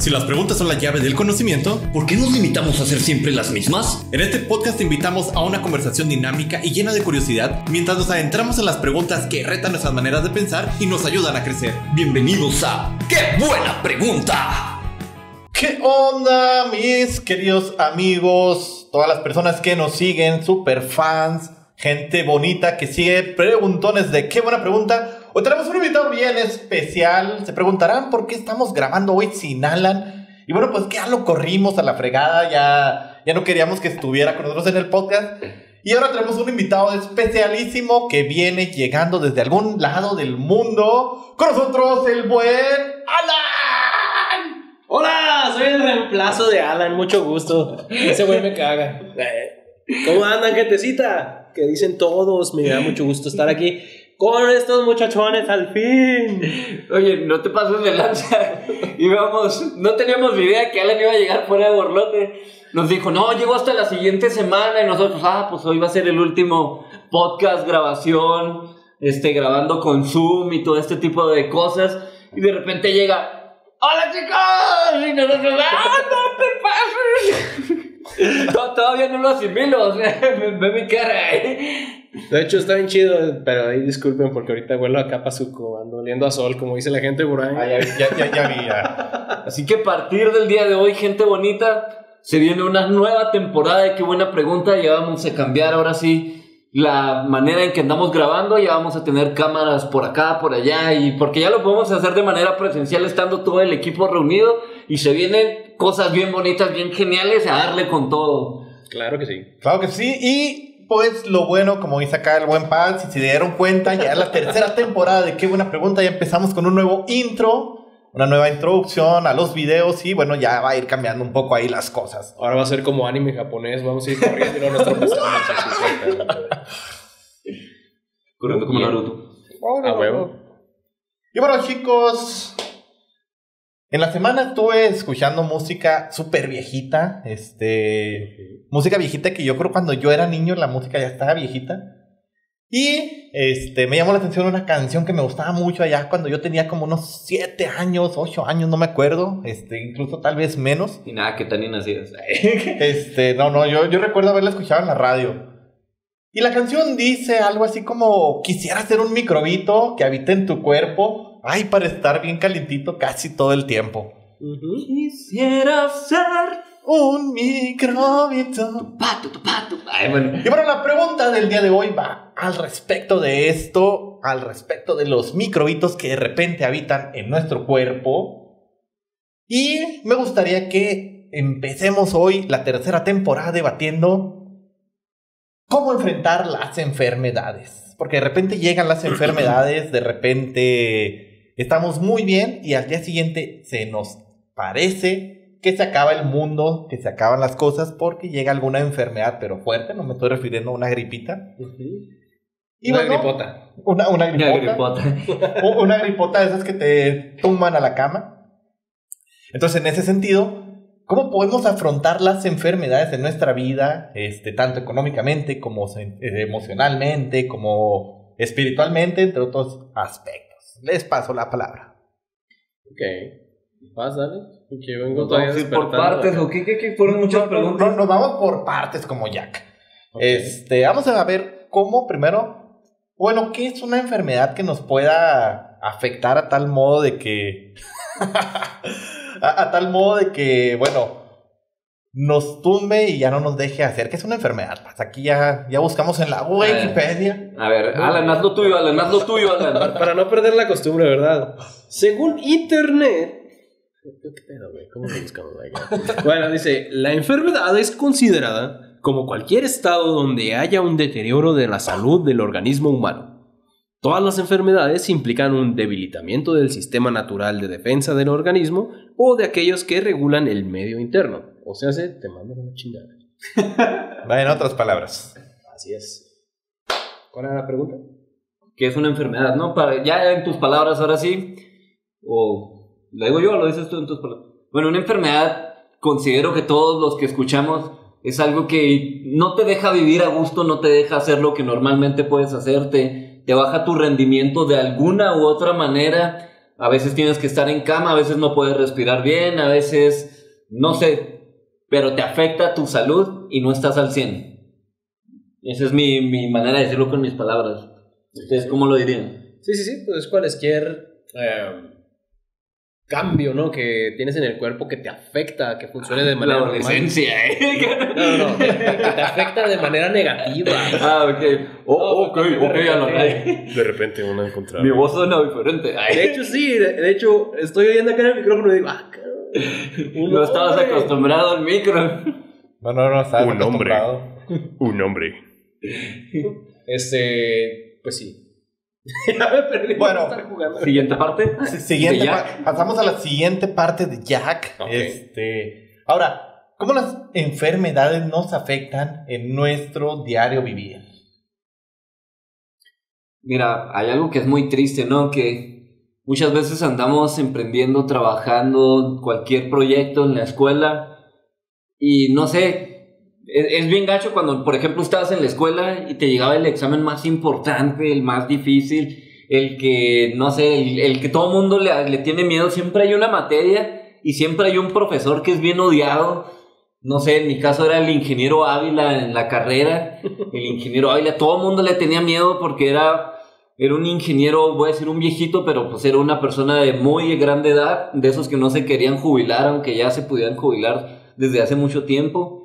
Si las preguntas son la llave del conocimiento, ¿por qué nos limitamos a hacer siempre las mismas? En este podcast te invitamos a una conversación dinámica y llena de curiosidad mientras nos adentramos en las preguntas que retan nuestras maneras de pensar y nos ayudan a crecer. Bienvenidos a ¡Qué buena pregunta! ¿Qué onda, mis queridos amigos? Todas las personas que nos siguen, super fans, gente bonita que sigue preguntones de qué buena pregunta. Hoy tenemos un invitado bien especial. Se preguntarán por qué estamos grabando hoy sin Alan. Y bueno, pues que ya lo corrimos a la fregada, ya, ya no queríamos que estuviera con nosotros en el podcast. Y ahora tenemos un invitado especialísimo que viene llegando desde algún lado del mundo. Con nosotros, el buen Alan. Hola, soy el reemplazo de Alan, mucho gusto. Ese güey me caga. ¿Cómo andan, gentecita? Que dicen todos, me da mucho gusto estar aquí con estos muchachones al fin. Oye, no te pases de lanza. Íbamos, no teníamos ni idea que Alan iba a llegar fuera de Borlote. Nos dijo, no, llegó hasta la siguiente semana. Y nosotros, ah, pues hoy va a ser el último podcast, grabación, este, grabando con Zoom y todo este tipo de cosas. Y de repente llega, ¡Hola chicos! Y nosotros, ¡ah, no te pases! Todavía no lo asimilo, o sea, ve mi cara. ¿eh? De hecho, está bien chido, pero ahí disculpen porque ahorita vuelo a capa suco, ando oliendo a sol, como dice la gente por ahí. Ah, ya, ya, ya, vi, ya. Así que a partir del día de hoy, gente bonita, se viene una nueva temporada de Qué Buena Pregunta. Ya vamos a cambiar ahora sí la manera en que andamos grabando. Ya vamos a tener cámaras por acá, por allá, y porque ya lo podemos hacer de manera presencial estando todo el equipo reunido. Y se vienen cosas bien bonitas, bien geniales a darle con todo. Claro que sí. Claro que sí. Y pues lo bueno, como dice acá el buen Pal, si se dieron cuenta, ya es la tercera temporada de Qué Buena Pregunta, ya empezamos con un nuevo intro, una nueva introducción a los videos y bueno, ya va a ir cambiando un poco ahí las cosas. Ahora va a ser como anime japonés, vamos a ir corriendo y no nos Corriendo como Naruto. A huevo. Y bueno, chicos, en la semana estuve escuchando música súper viejita, este, música viejita que yo creo cuando yo era niño la música ya estaba viejita. Y este, me llamó la atención una canción que me gustaba mucho allá cuando yo tenía como unos 7 años, 8 años, no me acuerdo, este, incluso tal vez menos. Y nada, que tan nacías. este, no, no, yo, yo recuerdo haberla escuchado en la radio. Y la canción dice algo así como, quisiera ser un microbito que habite en tu cuerpo Ay, para estar bien calientito casi todo el tiempo. Quisiera ser un microbito. pato, tu pato. Ay, bueno. Y bueno, la pregunta del día de hoy va al respecto de esto, al respecto de los microbitos que de repente habitan en nuestro cuerpo. Y me gustaría que empecemos hoy la tercera temporada debatiendo cómo enfrentar las enfermedades. Porque de repente llegan las enfermedades, de repente Estamos muy bien y al día siguiente se nos parece que se acaba el mundo, que se acaban las cosas porque llega alguna enfermedad, pero fuerte, no me estoy refiriendo a una gripita. una, gripota. Una, una gripota. Una gripota. de esas que te tumban a la cama. Entonces, en ese sentido, ¿cómo podemos afrontar las enfermedades en nuestra vida, este, tanto económicamente como eh, emocionalmente, como espiritualmente, entre otros aspectos? les paso la palabra. Ok. Vas, Que vengo todavía por partes o qué, qué, qué fueron muchas preguntas. nos vamos por partes como Jack. Este, vamos a ver cómo primero, bueno, ¿qué es una enfermedad que nos pueda afectar a tal modo de que a, tal modo de que, bueno, nos tumbe y ya no nos deje hacer, que es una enfermedad. Pues aquí ya, ya buscamos en la Wikipedia. A ver, Alan, haz lo tuyo, Alan, haz lo tuyo, Alan. Para no perder la costumbre, ¿verdad? Según Internet. ¿Cómo lo buscamos? bueno, dice: La enfermedad es considerada como cualquier estado donde haya un deterioro de la salud del organismo humano. Todas las enfermedades implican un debilitamiento del sistema natural de defensa del organismo o de aquellos que regulan el medio interno. O sea, se te mandan una chingada. Va en otras palabras. Así es. ¿Cuál era la pregunta? ¿Qué es una enfermedad? No, para, ya en tus palabras ahora sí. O lo digo yo o lo dices tú en tus palabras. Bueno, una enfermedad, considero que todos los que escuchamos es algo que no te deja vivir a gusto, no te deja hacer lo que normalmente puedes hacerte, te baja tu rendimiento de alguna u otra manera A veces tienes que estar en cama, a veces no puedes respirar bien, a veces, no sé, pero te afecta tu salud y no estás al 100. Esa es mi, mi manera de decirlo con mis palabras. ¿Ustedes cómo lo dirían? Sí, sí, sí, pues cualquier eh, cambio, ¿no? Que tienes en el cuerpo que te afecta, que funcione de manera La normal. adolescencia, ¿eh? No, no, no, que te afecta de manera negativa. ah, ok. Oh, ok, ok, De repente uno encontrar. Mi voz suena diferente. Ay, De hecho, sí, de, de hecho, estoy oyendo acá en el micrófono y digo, ah, cabrón. No estabas hombre. acostumbrado al micro. No, no, no, estás Un hombre. Un hombre. Este, pues sí. Bueno. Siguiente parte. Siguiente pa- pasamos a la siguiente parte de Jack. Este, ahora, ¿cómo las enfermedades nos afectan en nuestro diario vivir? Mira, hay algo que es muy triste, ¿no? Que muchas veces andamos emprendiendo, trabajando, cualquier proyecto en la escuela y no sé, es, bien gacho cuando, por ejemplo, estabas en la escuela y te llegaba el examen más importante, el más difícil, el que, no sé, el, el que todo mundo le, le tiene miedo. Siempre hay una materia y siempre hay un profesor que es bien odiado. No sé, en mi caso era el ingeniero Ávila en la carrera. El ingeniero Ávila, todo el mundo le tenía miedo porque era, era un ingeniero, voy a decir un viejito, pero pues era una persona de muy grande edad, de esos que no se querían jubilar, aunque ya se pudieran jubilar desde hace mucho tiempo.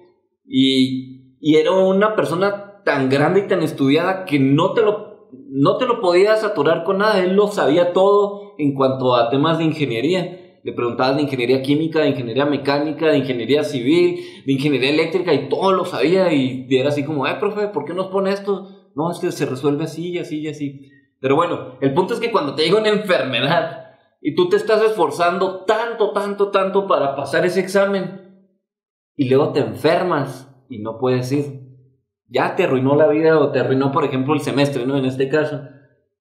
Y, y era una persona tan grande y tan estudiada que no te lo, no te lo podías aturar con nada. Él lo sabía todo en cuanto a temas de ingeniería. Le preguntabas de ingeniería química, de ingeniería mecánica, de ingeniería civil, de ingeniería eléctrica y todo lo sabía. Y era así como, eh, profe, ¿por qué nos pone esto? No, es que se resuelve así y así y así. Pero bueno, el punto es que cuando te llega una enfermedad y tú te estás esforzando tanto, tanto, tanto para pasar ese examen y luego te enfermas y no puedes ir, ya te arruinó la vida o te arruinó, por ejemplo, el semestre, ¿no? En este caso.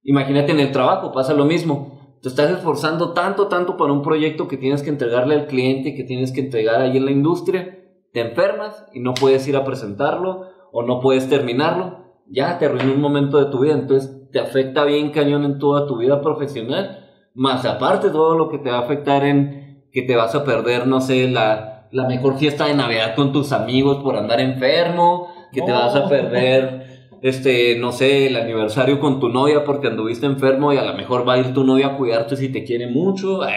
Imagínate en el trabajo, pasa lo mismo. Te estás esforzando tanto, tanto para un proyecto que tienes que entregarle al cliente, que tienes que entregar ahí en la industria, te enfermas y no puedes ir a presentarlo o no puedes terminarlo, ya te arruinó un momento de tu vida, entonces te afecta bien cañón en toda tu vida profesional, más aparte todo lo que te va a afectar en que te vas a perder, no sé, la, la mejor fiesta de Navidad con tus amigos por andar enfermo, que te vas a perder este, no sé, el aniversario con tu novia porque anduviste enfermo y a lo mejor va a ir tu novia a cuidarte si te quiere mucho.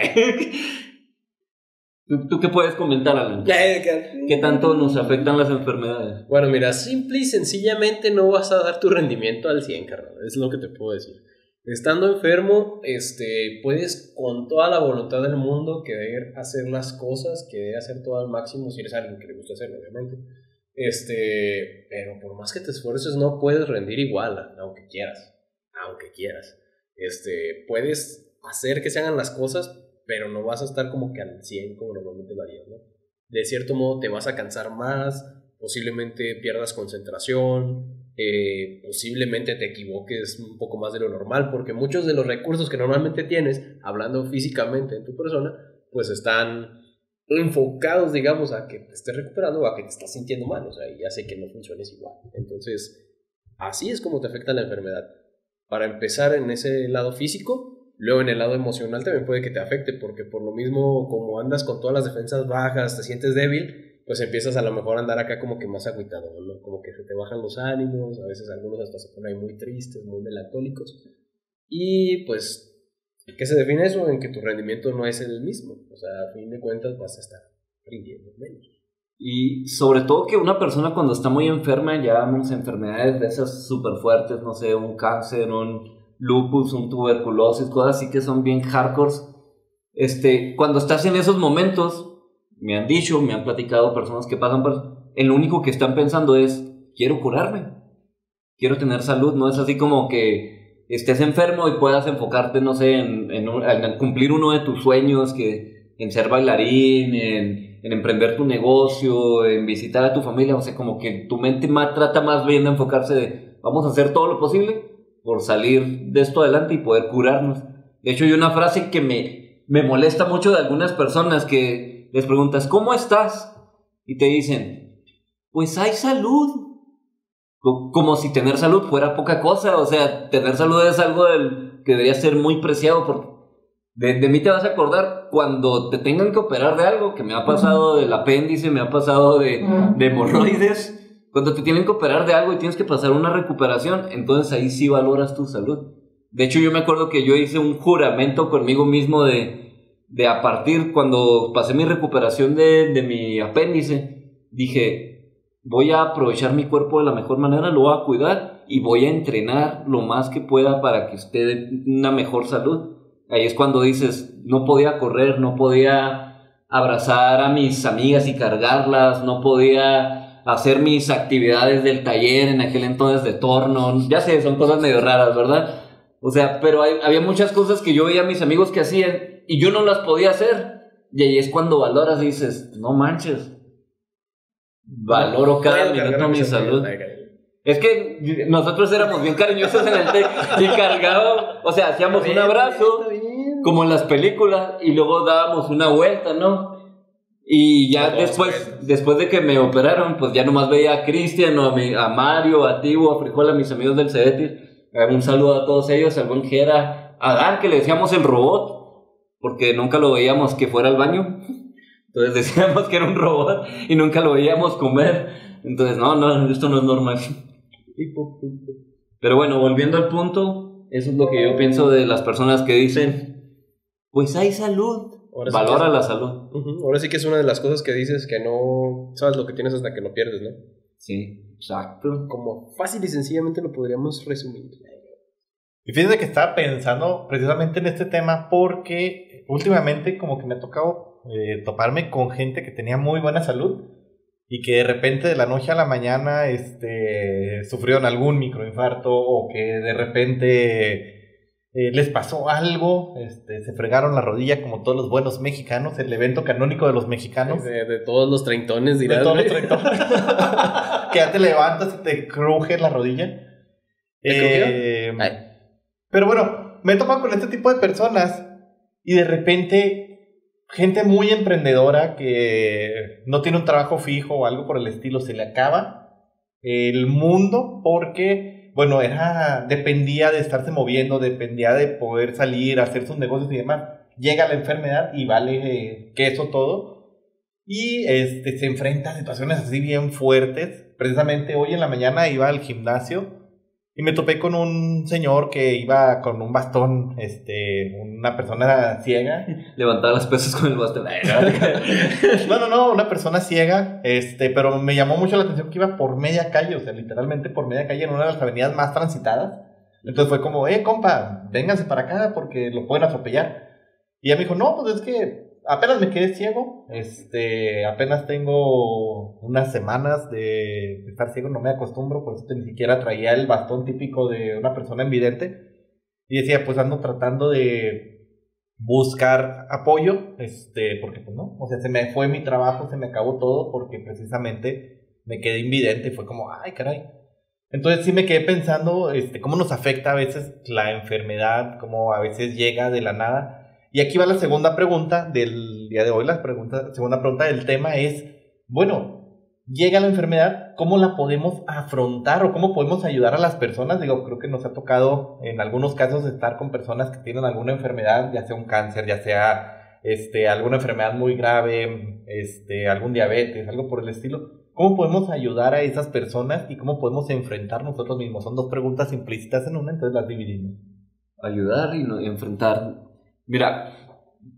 ¿Tú, tú qué puedes comentar, Alan? ¿Qué tanto nos afectan las enfermedades? Bueno, mira, simple y sencillamente no vas a dar tu rendimiento al 100, carnal. Es lo que te puedo decir. Estando enfermo, este, puedes con toda la voluntad del mundo querer hacer las cosas, querer hacer todo al máximo si eres alguien que le gusta hacerlo, obviamente. Este, pero por más que te esfuerces, no puedes rendir igual, aunque quieras. Aunque quieras. Este, puedes hacer que se hagan las cosas, pero no vas a estar como que al 100 como normalmente lo harías, ¿no? De cierto modo te vas a cansar más, posiblemente pierdas concentración, eh, posiblemente te equivoques un poco más de lo normal, porque muchos de los recursos que normalmente tienes, hablando físicamente en tu persona, pues están enfocados, digamos, a que te estés recuperando o a que te estás sintiendo mal, o sea, y hace que no funciones igual. Entonces, así es como te afecta la enfermedad. Para empezar en ese lado físico, luego en el lado emocional también puede que te afecte, porque por lo mismo, como andas con todas las defensas bajas, te sientes débil, pues empiezas a lo mejor a andar acá como que más agüitado, ¿no? Como que se te bajan los ánimos, a veces algunos hasta se ponen ahí muy tristes, muy melancólicos. Y pues, ¿qué se define eso? En que tu rendimiento no es el mismo. O sea, a fin de cuentas vas a estar rindiendo menos. Y sobre todo que una persona cuando está muy enferma, ya vamos enfermedades de esas súper fuertes, no sé, un cáncer, un lupus, un tuberculosis, cosas así que son bien hardcore. Este, cuando estás en esos momentos, me han dicho, me han platicado personas que pasan por... El único que están pensando es, quiero curarme, quiero tener salud, no es así como que estés enfermo y puedas enfocarte, no sé, en, en en cumplir uno de tus sueños, que en ser bailarín, en, en emprender tu negocio, en visitar a tu familia, o sea, como que tu mente más, trata más bien de enfocarse de, vamos a hacer todo lo posible por salir de esto adelante y poder curarnos. De hecho, hay una frase que me, me molesta mucho de algunas personas que les preguntas, ¿cómo estás? Y te dicen, pues hay salud. Co- Como si tener salud fuera poca cosa, o sea, tener salud es algo del- que debería ser muy preciado porque De, de mí te vas a acordar cuando te tengan que operar de algo, que me ha pasado del apéndice, me ha pasado de, de hemorroides. Cuando te tienen que operar de algo y tienes que pasar una recuperación, entonces ahí sí valoras tu salud. De hecho, yo me acuerdo que yo hice un juramento conmigo mismo de, de a partir, cuando pasé mi recuperación de, de mi apéndice, dije, voy a aprovechar mi cuerpo de la mejor manera, lo voy a cuidar y voy a entrenar lo más que pueda para que esté una mejor salud. Ahí es cuando dices, no podía correr, no podía abrazar a mis amigas y cargarlas, no podía hacer mis actividades del taller en aquel entonces de torno, ya sé, son cosas medio raras, ¿verdad? O sea, pero había muchas cosas que yo veía a mis amigos que hacían y yo no las podía hacer. Y ahí es cuando valoras y dices, no manches, valoro cada Voy a minuto a mi salud. Es que nosotros éramos bien cariñosos en el TEC y cargábamos, o sea, hacíamos un abrazo Está bien. como en las películas y luego dábamos una vuelta, ¿no? Y ya después, después de que me operaron, pues ya nomás veía a Cristian, o a, mi- a Mario, a Tibo, a Frijol, a mis amigos del Cebetis. Eh, Un saludo a todos ellos, al buen Jera, a Dan, que le decíamos el robot, porque nunca lo veíamos que fuera al baño. Entonces decíamos que era un robot y nunca lo veíamos comer. Entonces, no, no, esto no es normal. Pero bueno, volviendo al punto, eso es lo que yo pienso de las personas que dicen, pues hay salud. Ahora sí Valora la salud. Ahora sí que es una de las cosas que dices que no sabes lo que tienes hasta que lo pierdes, ¿no? Sí, exacto. Como fácil y sencillamente lo podríamos resumir. Y fíjense que estaba pensando precisamente en este tema porque últimamente como que me ha tocado eh, toparme con gente que tenía muy buena salud y que de repente de la noche a la mañana este, sufrieron algún microinfarto o que de repente eh, les pasó algo, este, se fregaron la rodilla como todos los buenos mexicanos, el evento canónico de los mexicanos. De, de todos los treintones, De dirás. todos los treintones. que ya te levantas y te cruje la rodilla. ¿Te? Eh. Pero bueno, me he topado con este tipo de personas y de repente gente muy emprendedora que no tiene un trabajo fijo o algo por el estilo, se le acaba el mundo porque, bueno, era, dependía de estarse moviendo, dependía de poder salir, hacer sus negocios y demás. Llega la enfermedad y vale eh, queso todo. Y este, se enfrenta a situaciones así bien fuertes. Precisamente hoy en la mañana iba al gimnasio y me topé con un señor que iba con un bastón, este, una persona ciega. Levantar las pesas con el bastón. No, no, no, una persona ciega, este, pero me llamó mucho la atención que iba por media calle, o sea, literalmente por media calle en una de las avenidas más transitadas. Entonces fue como, eh, compa, vénganse para acá porque lo pueden atropellar. Y ella me dijo, no, pues es que apenas me quedé ciego, este, apenas tengo unas semanas de, estar ciego, no me acostumbro, por eso ni siquiera traía el bastón típico de una persona invidente. Y decía, pues ando tratando de buscar apoyo, este, porque pues no, o sea, se me fue mi trabajo, se me acabó todo porque precisamente me quedé invidente fue como, ay, caray. Entonces sí me quedé pensando, este, cómo nos afecta a veces la enfermedad, cómo a veces llega de la nada. Y aquí va la segunda pregunta del día de hoy, la pregunta, segunda pregunta del tema es, bueno, llega la enfermedad, ¿cómo la podemos afrontar o cómo podemos ayudar a las personas? Digo, creo que nos ha tocado en algunos casos estar con personas que tienen alguna enfermedad, ya sea un cáncer, ya sea este, alguna enfermedad muy grave, este, algún diabetes, algo por el estilo. ¿Cómo podemos ayudar a esas personas y cómo podemos enfrentar nosotros mismos? Son dos preguntas implícitas en una, entonces las dividimos. Ayudar y enfrentar. Mira,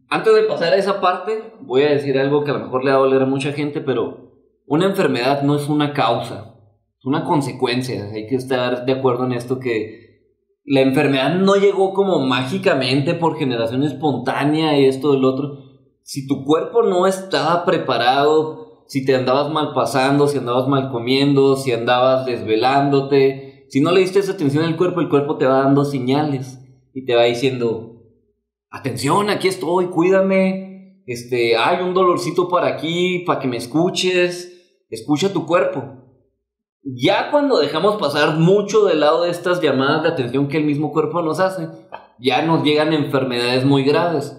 antes de pasar a esa parte, voy a decir algo que a lo mejor le va a doler a mucha gente, pero una enfermedad no es una causa, es una consecuencia. Hay que estar de acuerdo en esto que la enfermedad no llegó como mágicamente por generación espontánea y esto del otro. Si tu cuerpo no estaba preparado, si te andabas mal pasando, si andabas mal comiendo, si andabas desvelándote, si no le diste esa atención al cuerpo, el cuerpo te va dando señales y te va diciendo, atención, aquí estoy, cuídame, este, hay un dolorcito para aquí, para que me escuches, escucha tu cuerpo. Ya cuando dejamos pasar mucho del lado de estas llamadas de atención que el mismo cuerpo nos hace, ya nos llegan enfermedades muy graves.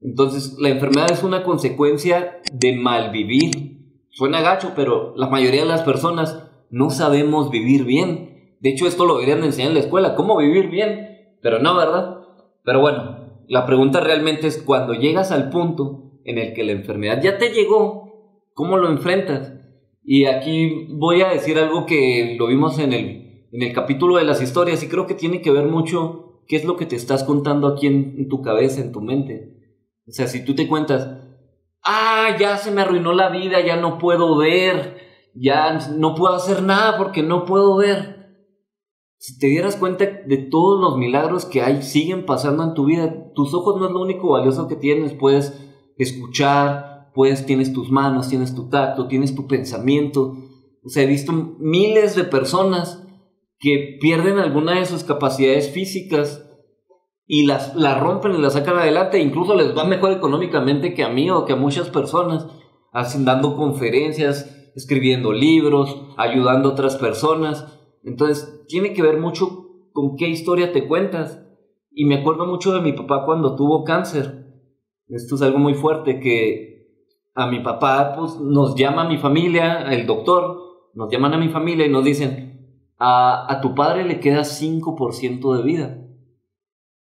Entonces, la enfermedad es una consecuencia de malvivir. Suena gacho, pero la mayoría de las personas no sabemos vivir bien. De hecho, esto lo deberían enseñar en la escuela, cómo vivir bien. Pero no, ¿verdad? Pero bueno, la pregunta realmente es cuando llegas al punto en el que la enfermedad ya te llegó, ¿cómo lo enfrentas? Y aquí voy a decir algo que lo vimos en el, en el capítulo de las historias y creo que tiene que ver mucho qué es lo que te estás contando aquí en, en tu cabeza, en tu mente. O sea, si tú te cuentas, ah, ya se me arruinó la vida, ya no puedo ver, ya no puedo hacer nada porque no puedo ver. Si te dieras cuenta de todos los milagros que hay, siguen pasando en tu vida, tus ojos no es lo único valioso que tienes, puedes escuchar, puedes, tienes tus manos, tienes tu tacto, tienes tu pensamiento. O sea, he visto miles de personas que pierden alguna de sus capacidades físicas y las, las rompen y las sacan adelante, incluso les va mejor económicamente que a mí o que a muchas personas, hacen dando conferencias, escribiendo libros, ayudando a otras personas. Entonces, tiene que ver mucho con qué historia te cuentas. Y me acuerdo mucho de mi papá cuando tuvo cáncer. Esto es algo muy fuerte que a mi papá pues, nos llama a mi familia, el doctor, nos llaman a mi familia y nos dicen, a, a tu padre le queda 5% de vida.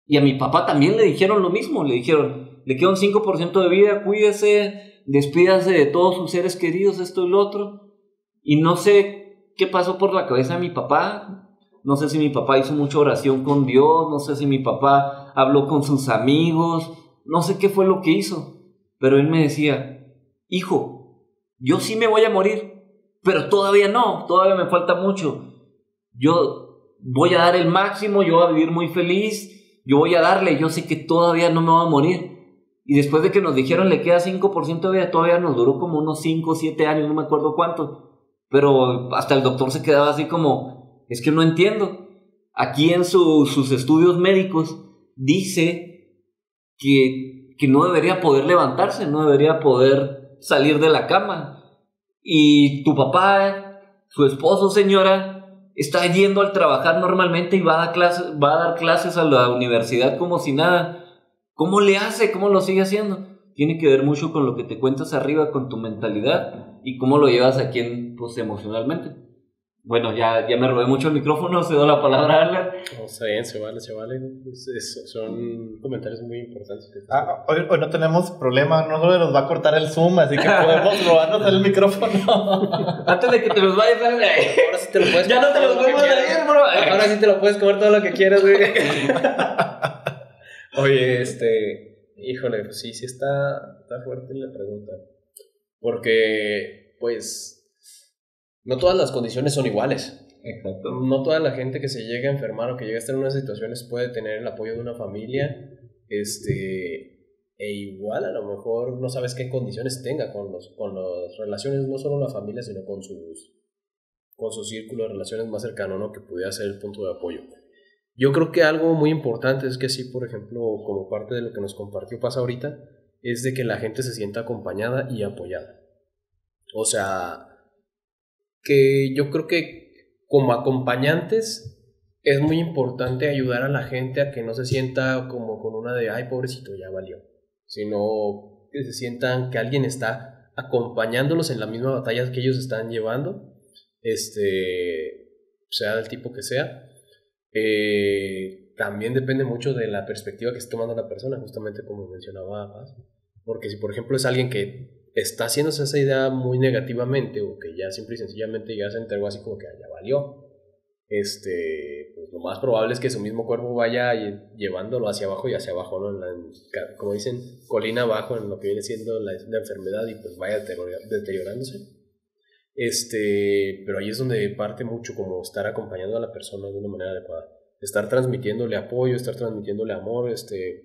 Y a mi papá también le dijeron lo mismo, le dijeron, le queda un 5% de vida, cuídese, despídase de todos sus seres queridos, esto y lo otro. Y no sé qué pasó por la cabeza de mi papá, no sé si mi papá hizo mucha oración con Dios, no sé si mi papá habló con sus amigos, no sé qué fue lo que hizo, pero él me decía, hijo, yo sí me voy a morir, pero todavía no, todavía me falta mucho. Yo voy a dar el máximo, yo voy a vivir muy feliz, yo voy a darle, yo sé que todavía no me voy a morir. Y después de que nos dijeron le queda 5% de vida, todavía nos duró como unos 5 o 7 años, no me acuerdo cuánto. Pero hasta el doctor se quedaba así como, es que no entiendo. Aquí en sus estudios médicos dice que, que no debería poder levantarse, no debería poder salir de la cama. Y tu papá, su esposo, señora, está yendo al trabajar normalmente y va a, dar clases, va a dar clases a la universidad como si nada. ¿Cómo le hace? ¿Cómo lo sigue haciendo? Tiene que ver mucho con lo que te cuentas arriba, con tu mentalidad y cómo lo llevas aquí en, pues, emocionalmente. Bueno, ya, ya me robé mucho el micrófono, cedo la palabra a Alan. No, está bien, se vale, se vale. Es- es- son comentarios muy importantes. que- Ah, hoy, hoy no tenemos problema, no solo nos va a cortar el Zoom, así que podemos robarnos el micrófono. Antes de que te los vayas, Alan, Ahora sí te lo puedes ya no te los comer quieras. leer, bro. Ahora sí te lo puedes comer todo lo que quieras, güey. Oye, este. Híjole, pues sí, sí está, está fuerte la pregunta. Porque, pues. No todas las condiciones son iguales. Exacto. No toda la gente que se llega a enfermar o que llega a estar en unas situaciones puede tener el apoyo de una familia. Este. E igual a lo mejor no sabes qué condiciones tenga con, los, con las relaciones, no solo la familia, sino con sus con su círculo de relaciones más cercano, ¿no? Que pudiera ser el punto de apoyo. Yo creo que algo muy importante es que sí, por ejemplo, como parte de lo que nos compartió pasa ahorita, es de que la gente se sienta acompañada y apoyada. O sea, que yo creo que como acompañantes es muy importante ayudar a la gente a que no se sienta como con una de, ay, pobrecito, ya valió, sino que se sientan que alguien está acompañándolos en la misma batalla que ellos están llevando, este, sea del tipo que sea. Eh, también depende mucho de la perspectiva que esté tomando la persona, justamente como mencionaba Paz. Porque si, por ejemplo, es alguien que está haciéndose esa idea muy negativamente o que ya simple y sencillamente ya se entregó así como que "Ah, ya valió, este, pues lo más probable es que su mismo cuerpo vaya lle- llevándolo hacia abajo y hacia abajo, ¿no? En como dicen, colina abajo en lo que viene siendo la, enfermedad y pues vaya deteriorándose. Este, pero ahí es donde parte mucho como estar acompañando a la persona de una manera adecuada. Estar transmitiéndole apoyo, estar transmitiéndole amor, este,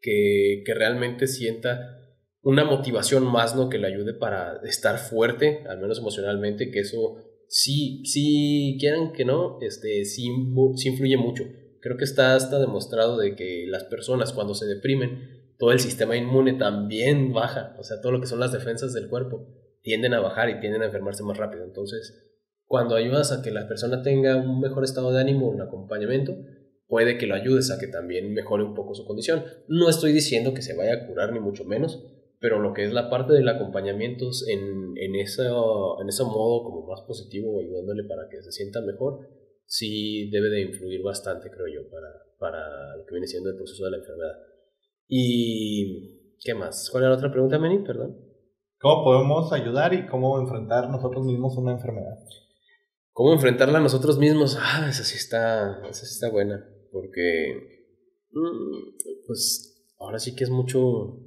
que, que realmente sienta una motivación más, ¿no? Que le ayude para estar fuerte, al menos emocionalmente, que eso sí, sí, quieran que no, este, sí, sí influye mucho. Creo que está hasta demostrado de que las personas cuando se deprimen, todo el sistema inmune también baja, o sea, todo lo que son las defensas del cuerpo tienden a bajar y tienden a enfermarse más rápido. Entonces, cuando ayudas a que la persona tenga un mejor estado de ánimo, un acompañamiento, puede que lo ayudes a que también mejore un poco su condición. No estoy diciendo que se vaya a curar ni mucho menos, pero lo que es la parte del acompañamiento en, en, eso, en ese modo como más positivo, ayudándole para que se sienta mejor, sí debe de influir bastante, creo yo, para, para lo que viene siendo el proceso de la enfermedad. Y... ¿Qué más? ¿Cuál era la otra pregunta, Manny? Perdón. ¿Cómo podemos ayudar y cómo enfrentar nosotros mismos una enfermedad? ¿Cómo enfrentarla nosotros mismos? Ah, esa sí está, esa sí está buena. Porque, mm, pues, ahora sí que es mucho,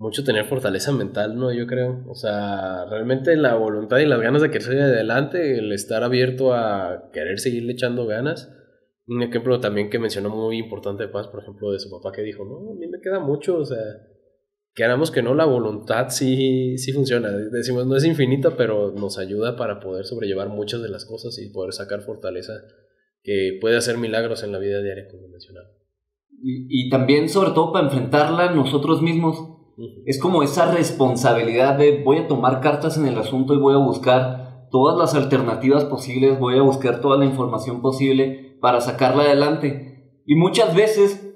mucho tener fortaleza mental, ¿no? Yo creo. O sea, realmente la voluntad y las ganas de querer salir adelante, el estar abierto a querer seguirle echando ganas. Un ejemplo también que mencionó muy importante Paz, por ejemplo, de su papá que dijo, no, a mí me queda mucho, o sea, queramos que no, la voluntad sí, sí funciona. Decimos, no es infinita, pero nos ayuda para poder sobrellevar muchas de las cosas y poder sacar fortaleza que puede hacer milagros en la vida diaria, como mencionaba. Y, y también, sobre todo, para enfrentarla nosotros mismos. Es como esa responsabilidad de voy a tomar cartas en el asunto y voy a buscar todas las alternativas posibles, voy a buscar toda la información posible para sacarla adelante. Y muchas veces,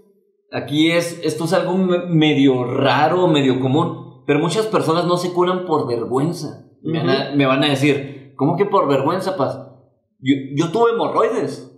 aquí es, esto es algo me- medio raro, medio común, pero muchas personas no se curan por vergüenza. me, van a, me van a decir, ¿cómo que por vergüenza, Paz? Yo, yo tuve hemorroides.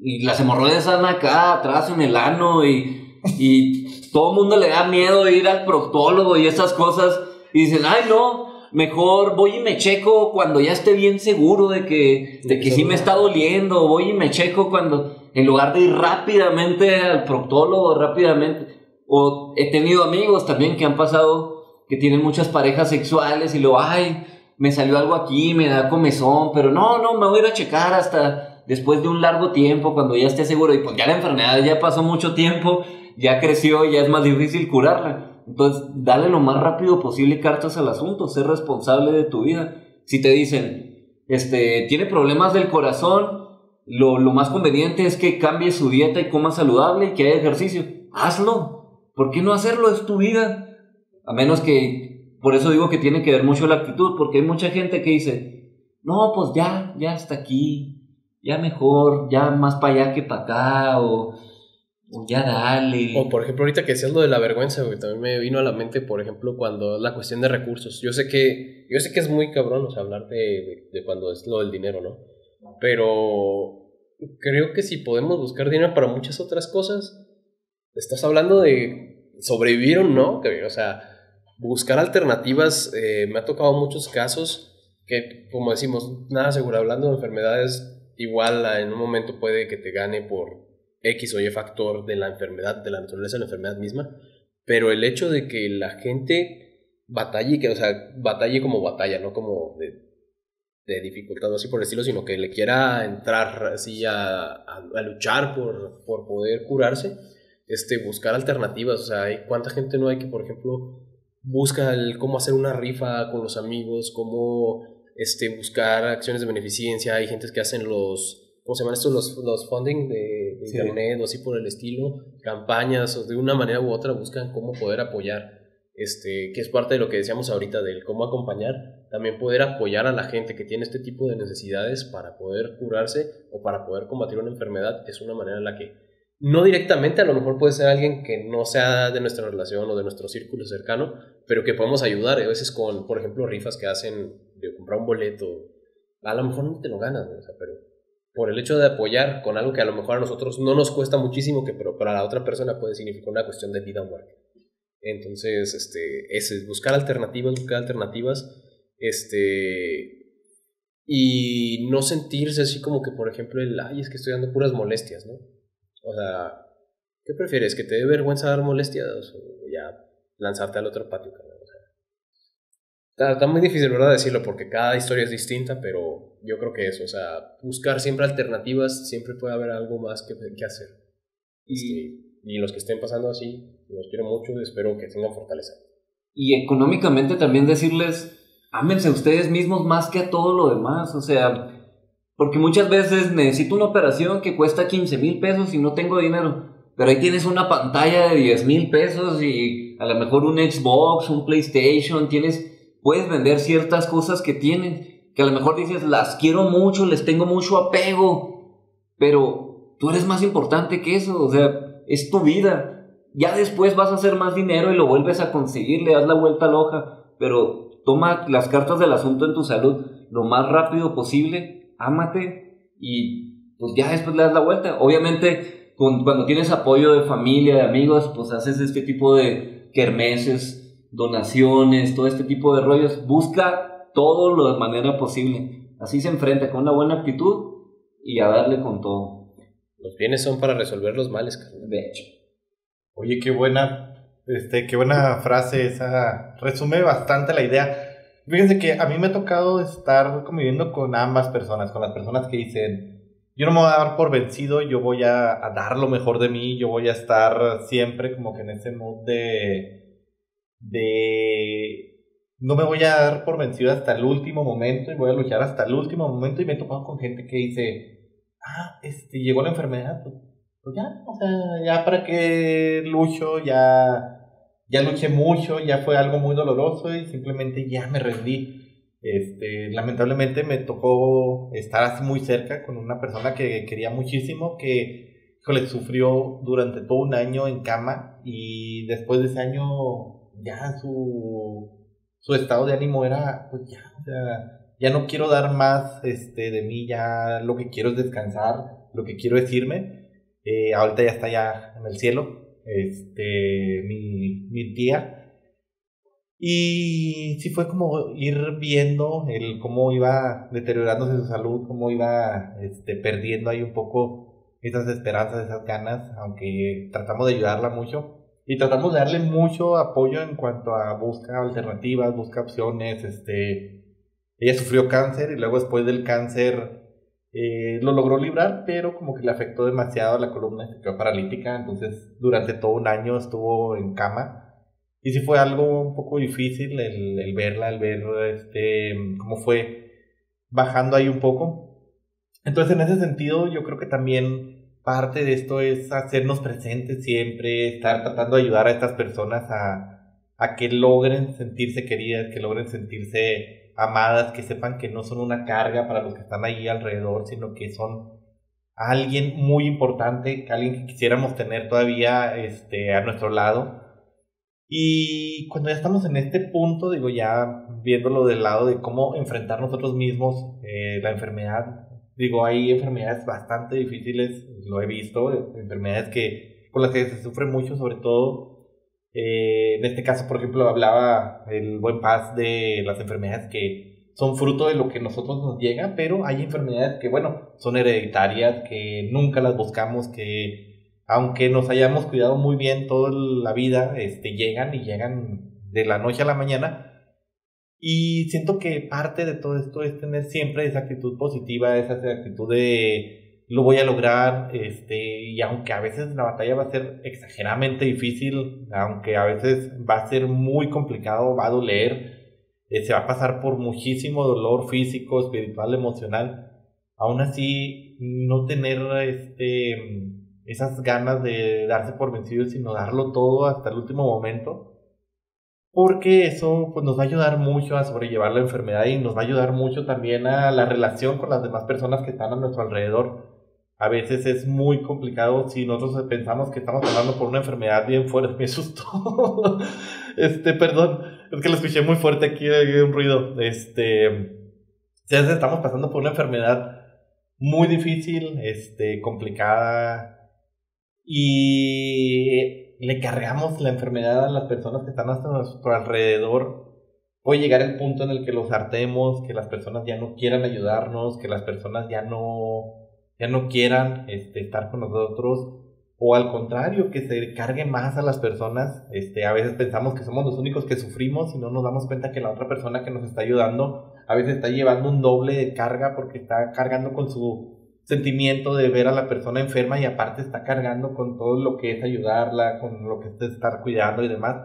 Y las hemorroides están acá atrás en el ano y, y todo el mundo le da miedo ir al proctólogo y esas cosas. Y dicen, ay no, mejor voy y me checo cuando ya esté bien seguro de que, de que sí me está doliendo. Voy y me checo cuando, en lugar de ir rápidamente al proctólogo, rápidamente. O he tenido amigos también que han pasado, que tienen muchas parejas sexuales y luego, ay, me salió algo aquí, me da comezón, pero no, no, me voy a ir a checar hasta después de un largo tiempo, cuando ya esté seguro, y pues ya la enfermedad ya pasó mucho tiempo, ya creció, ya es más difícil curarla. Entonces, dale lo más rápido posible cartas al asunto, ser responsable de tu vida. Si te dicen, este, tiene problemas del corazón, lo, lo más conveniente es que cambie su dieta y coma saludable y que haya ejercicio. Hazlo. ¿Por qué no hacerlo? Es tu vida. A menos que, por eso digo que tiene que ver mucho la actitud, porque hay mucha gente que dice, no, pues ya, ya hasta aquí, ya mejor, ya más para allá que para acá, o, ya dale. O por ejemplo, ahorita que decías lo de la vergüenza, güey, también me vino a la mente, por ejemplo, cuando la cuestión de recursos. Yo sé que, yo sé que es muy cabrón, o sea, hablar de, cuando es lo del dinero, ¿no? Pero creo que si podemos buscar dinero para muchas otras cosas, estás hablando de sobrevivir o no, o sea, buscar alternativas. eh, me ha tocado muchos casos que, como decimos, nada seguro, hablando de enfermedades, igual a- en un momento puede que te gane por X o Y factor de la enfermedad, de la naturaleza de la enfermedad misma, pero el hecho de que la gente batalle, que, o sea, batalle como batalla, no como de, de dificultad o así por el estilo, sino que le quiera entrar así a, a- a luchar por, por poder curarse, este, buscar alternativas, o sea, hay cuánta gente no hay que, por ejemplo, busca el cómo hacer una rifa con los amigos, cómo este, buscar acciones de beneficencia, hay gentes que hacen los, ¿cómo se llaman estos? Los, los funding de, de Sí. internet o así por el estilo, campañas o de una manera u otra buscan cómo poder apoyar, este, que es parte de lo que decíamos ahorita del cómo acompañar, también poder apoyar a la gente que tiene este tipo de necesidades para poder curarse o para poder combatir una enfermedad, es una manera en la que no directamente, a lo mejor puede ser alguien que no sea de nuestra relación o de nuestro círculo cercano, pero que podemos ayudar, a veces con, por ejemplo, rifas que hacen de comprar un boleto, a lo mejor no te lo ganas, o pero por el hecho de apoyar con algo que a lo mejor a nosotros no nos cuesta muchísimo, que pero para la otra persona puede significar una cuestión de vida o muerte. Entonces, este, es buscar alternativas, buscar alternativas, este, y no sentirse así como que, por ejemplo, el, ay, es que estoy dando puras molestias, ¿no? O sea, ¿qué prefieres? ¿Que te dé vergüenza dar molestias o ya lanzarte al otro patio? O sea, está, está muy difícil, ¿verdad? Decirlo porque cada historia es distinta, pero yo creo que eso, o sea, buscar siempre alternativas, siempre puede haber algo más que, que hacer. Y, y los que estén pasando así, los quiero mucho y espero que tengan fortaleza. y económicamente también decirles, ámense ustedes mismos más que a todo lo demás, o sea, porque muchas veces necesito una operación que cuesta 15 mil pesos y no tengo dinero, pero ahí tienes una pantalla de 10 mil pesos y a lo mejor un Xbox, un PlayStation, tienes, puedes vender ciertas cosas que tienes, que a lo mejor dices, las quiero mucho, les tengo mucho apego, pero tú eres más importante que eso, o sea, es tu vida. Ya después vas a hacer más dinero y lo vuelves a conseguir, le das la vuelta a la hoja, pero toma las cartas del asunto en tu salud lo más rápido posible, ámate y pues ya después le das la vuelta. Obviamente con, cuando tienes apoyo de familia, de amigos, pues haces este tipo de kermeses, donaciones, todo este tipo de rollos. Busca todo lo de manera posible. Así se enfrenta con una buena actitud y a darle con todo. Los bienes son para resolver los males, carnal. De hecho. Oye, qué buena, este, qué buena frase esa. Resume bastante la idea. Fíjense que a mí me ha tocado estar conviviendo con ambas personas, con las personas que dicen, yo no me voy a dar por vencido, yo voy a, dar lo mejor de mí, yo voy a estar siempre como que en ese mood de, no me voy a dar por vencido hasta el último momento y voy a luchar hasta el último momento y me he topado con gente que dice, ah, este, llegó la enfermedad, pues, pues ya, o sea, ya para qué lucho, ya, ya luché mucho, ya fue algo muy doloroso y simplemente ya me rendí. Este, lamentablemente me tocó estar así muy cerca con una persona que quería muchísimo, que híjole, sufrió durante todo un año en cama y después de ese año ya su, su estado de ánimo era, pues ya, ya no quiero dar más este, de mí, ya lo que quiero es descansar, lo que quiero es. Eh, ahorita ya está ya en el cielo, este, mi, mi tía. Y sí fue como ir viendo el cómo iba deteriorándose su salud, cómo iba este, perdiendo ahí un poco esas esperanzas, esas ganas, aunque tratamos de ayudarla mucho. Y tratamos de darle mucho apoyo en cuanto a busca alternativas, busca opciones. Este, ella sufrió cáncer y luego después del cáncer eh, lo logró librar, pero como que le afectó demasiado la columna, quedó paralítica. Entonces durante todo un año estuvo en cama. Y sí fue algo un poco difícil el, verla, el ver este, cómo fue bajando ahí un poco. Entonces, en ese sentido, yo creo que también parte de esto es hacernos presentes siempre, estar tratando de ayudar a estas personas a que logren sentirse queridas, que logren sentirse amadas, que sepan que no son una carga para los que están ahí alrededor, sino que son alguien muy importante, alguien que quisiéramos tener todavía este, a nuestro lado. Y cuando ya estamos en este punto, digo, ya viéndolo del lado de cómo enfrentar nosotros mismos eh, la enfermedad, digo, hay enfermedades bastante difíciles, lo he visto, enfermedades que, con las que se sufre mucho, sobre todo, eh, en este caso, por ejemplo, hablaba el buen paz de las enfermedades que son fruto de lo que nosotros nos llega, pero hay enfermedades que, bueno, son hereditarias, que nunca las buscamos, que aunque nos hayamos cuidado muy bien toda la vida, este, llegan y llegan de la noche a la mañana. Y siento que parte de todo esto es tener siempre esa actitud positiva, esa actitud de lo voy a lograr, este, y aunque a veces la batalla va a ser exageradamente difícil, aunque a veces va a ser muy complicado, va a doler, eh, se va a pasar por muchísimo dolor físico, espiritual, emocional, aún así no tener este esas ganas de darse por vencido, sino darlo todo hasta el último momento. Porque eso pues, nos va a ayudar mucho a sobrellevar la enfermedad y nos va a ayudar mucho también a la relación con las demás personas que están a nuestro alrededor. A veces es muy complicado si nosotros pensamos que estamos pasando por una enfermedad bien fuerte. Me asustó. este, perdón, es que lo escuché muy fuerte aquí, hay un ruido. Este, si estamos pasando por una enfermedad muy difícil, este, complicada, y le cargamos la enfermedad a las personas que están a nuestro alrededor, puede llegar el punto en el que los hartemos, que las personas ya no quieran ayudarnos, que las personas ya no, ya no quieran este, estar con nosotros, o al contrario, que se cargue más a las personas. Este, a veces pensamos que somos los únicos que sufrimos y no nos damos cuenta que la otra persona que nos está ayudando a veces está llevando un doble de carga porque está cargando con su sentimiento de ver a la persona enferma y aparte está cargando con todo lo que es ayudarla, con lo que es estar cuidando y demás.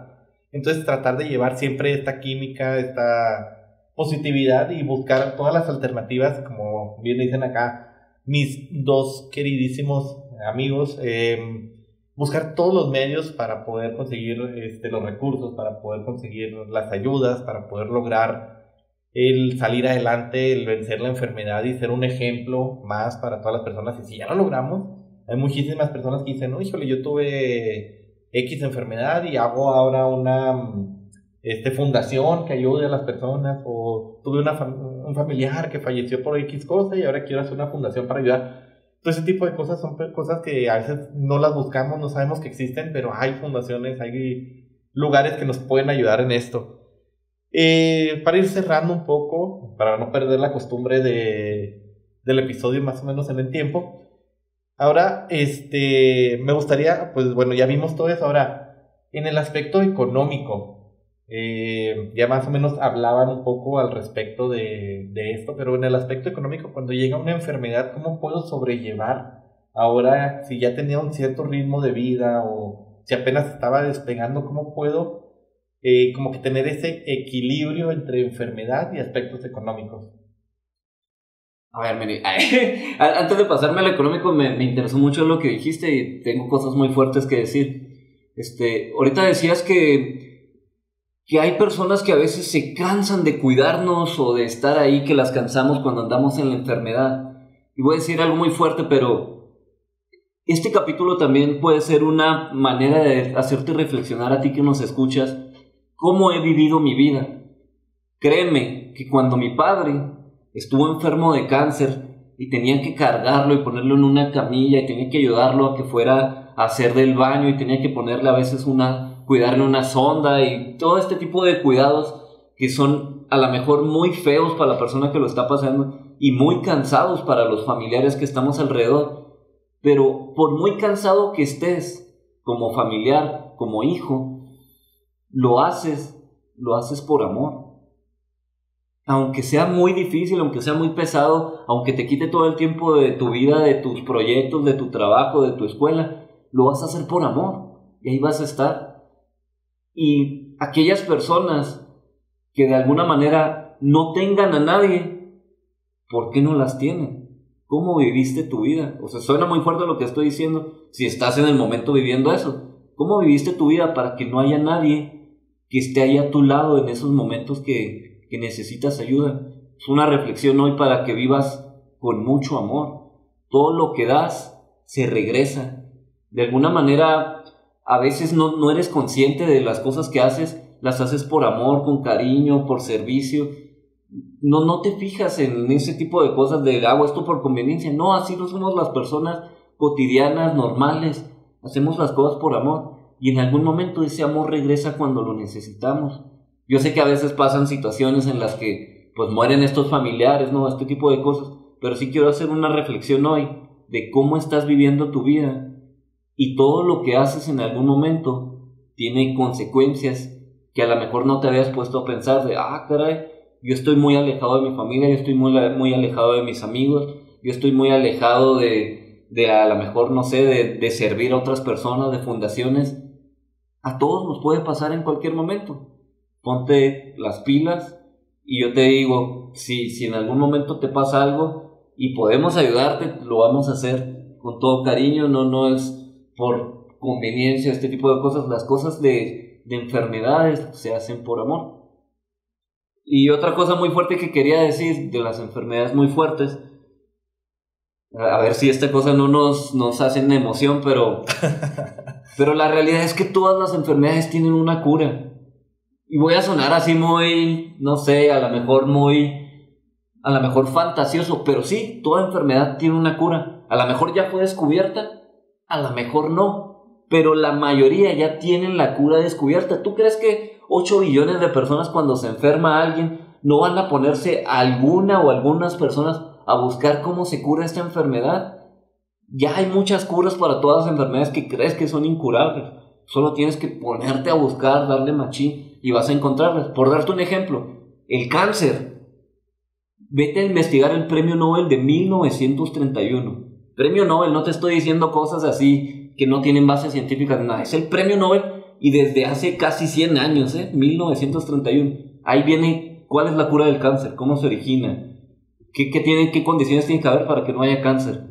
Entonces tratar de llevar siempre esta química, esta positividad y buscar todas las alternativas, como bien dicen acá mis dos queridísimos amigos, em, buscar todos los medios para poder conseguir este, los recursos, para poder conseguir las ayudas, para poder lograr el salir adelante, el vencer la enfermedad y ser un ejemplo más para todas las personas. Y si ya lo logramos, hay muchísimas personas que dicen, no, híjole, yo tuve X enfermedad y hago ahora una este, fundación que ayude a las personas, o tuve una un familiar que falleció por X cosa y ahora quiero hacer una fundación para ayudar. todo ese tipo de cosas son cosas que a veces no las buscamos, no sabemos que existen, pero hay fundaciones, hay lugares que nos pueden ayudar en esto. Eh, para ir cerrando un poco, para no perder la costumbre de, del episodio más o menos en el tiempo, ahora este, me gustaría, pues bueno, ya vimos todo eso, ahora en el aspecto económico, eh, ya más o menos hablaban un poco al respecto de, de esto, pero en el aspecto económico, cuando llega una enfermedad, ¿cómo puedo sobrellevar? Ahora, si ya tenía un cierto ritmo de vida o si apenas estaba despegando, ¿cómo puedo eh, como que tener ese equilibrio entre enfermedad y aspectos económicos? A ver, Meni, antes de pasarme al económico, me, me interesó mucho lo que dijiste y tengo cosas muy fuertes que decir. Este, ahorita decías que, que hay personas que a veces se cansan de cuidarnos o de estar ahí, que las cansamos cuando andamos en la enfermedad. Y voy a decir algo muy fuerte, pero este capítulo también puede ser una manera de hacerte reflexionar a ti que nos escuchas, cómo he vivido mi vida. Créeme que cuando mi padre estuvo enfermo de cáncer y tenían que cargarlo y ponerlo en una camilla y tenía que ayudarlo a que fuera a hacer del baño y tenía que ponerle a veces una, cuidarle una sonda y todo este tipo de cuidados que son a lo mejor muy feos para la persona que lo está pasando y muy cansados para los familiares que estamos alrededor. Pero por muy cansado que estés como familiar, como hijo, lo haces, lo haces por amor aunque sea muy difícil, aunque sea muy pesado, aunque te quite todo el tiempo de tu vida, de tus proyectos, de tu trabajo, de tu escuela, lo vas a hacer por amor y ahí vas a estar. Y aquellas personas que de alguna manera no tengan a nadie, ¿por qué no las tienen? ¿Cómo viviste tu vida? O sea, suena muy fuerte lo que estoy diciendo si estás en el momento viviendo eso. ¿Cómo viviste tu vida para que no haya nadie que esté ahí a tu lado en esos momentos que, que necesitas ayuda. Es una reflexión hoy para que vivas con mucho amor. Todo lo que das se regresa. De alguna manera, a veces no, no eres consciente de las cosas que haces, las haces por amor, con cariño, por servicio. No, no te fijas en ese tipo de cosas de hago esto por conveniencia. No, así no somos las personas cotidianas, normales. Hacemos las cosas por amor. Y en algún momento ese amor regresa cuando lo necesitamos. Yo sé que a veces pasan situaciones en las que pues mueren estos familiares, ¿no? Este tipo de cosas. Pero sí quiero hacer una reflexión hoy de cómo estás viviendo tu vida y todo lo que haces en algún momento tiene consecuencias que a lo mejor no te habías puesto a pensar de, ah, caray, yo estoy muy alejado de mi familia, yo estoy muy, muy alejado de mis amigos, yo estoy muy alejado de, de a lo mejor, no sé, de, de servir a otras personas, de fundaciones. A todos nos puede pasar en cualquier momento ponte las pilas y yo te digo, si, si en algún momento te pasa algo y podemos ayudarte, lo vamos a hacer con todo cariño, no, no es por conveniencia, este tipo de cosas, las cosas de, de enfermedades se hacen por amor. Y otra cosa muy fuerte que quería decir de las enfermedades muy fuertes, a ver si esta cosa no nos, nos hace una emoción, pero, pero la realidad es que todas las enfermedades tienen una cura. Y voy a sonar así muy, no sé, a lo mejor muy, a lo mejor fantasioso, pero sí, toda enfermedad tiene una cura. A lo mejor ya fue descubierta, a lo mejor no, pero la mayoría ya tienen la cura descubierta. ¿Tú crees que 8 billones de personas cuando se enferma alguien no van a ponerse alguna o algunas personas a buscar cómo se cura esta enfermedad? Ya hay muchas curas para todas las enfermedades que crees que son incurables. Solo tienes que ponerte a buscar, darle machín y vas a encontrarlas. Por darte un ejemplo, el cáncer. Vete a investigar el premio Nobel de 1931. Premio Nobel, no te estoy diciendo cosas así que no tienen base científica, nada. Es el premio Nobel y desde hace casi 100 años, ¿eh? 1931. Ahí viene cuál es la cura del cáncer, cómo se origina, qué, qué, tiene, qué condiciones tiene que haber para que no haya cáncer.